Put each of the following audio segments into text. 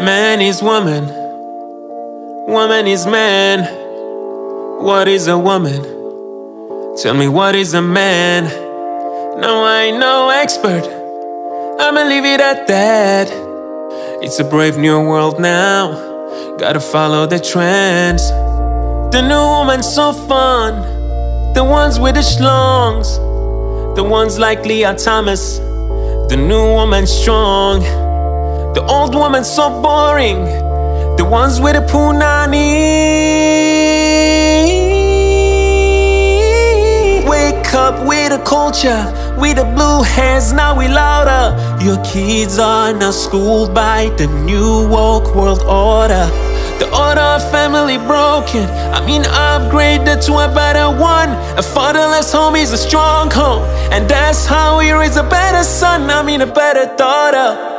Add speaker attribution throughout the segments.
Speaker 1: Man is woman, woman is man. What is a woman? Tell me what is a man? No, I ain't no expert. I'ma leave it at that. It's a brave new world now. Gotta follow the trends. The new woman's so fun. The ones with the schlongs. The ones like Lia Thomas. The new woman's strong. The old woman's so boring. The ones with the punani. Wake up with the culture, with the blue hands, now we louder. Your kids are now schooled by the new woke world order. The order of family broken. I mean, upgraded to a better one. A fatherless home is a strong home. And that's how we raise a better son. I mean, a better daughter.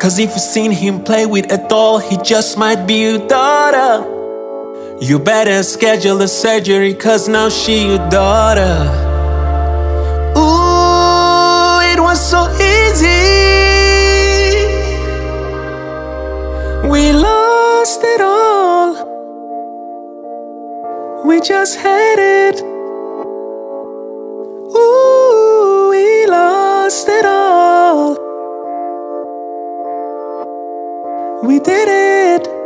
Speaker 1: Cause if you seen him play with a doll, he just might be your daughter. You better schedule a surgery, cause now she your daughter. Ooh, it was so easy. We lost it all. We just had it. Ooh, we lost it all. We did it.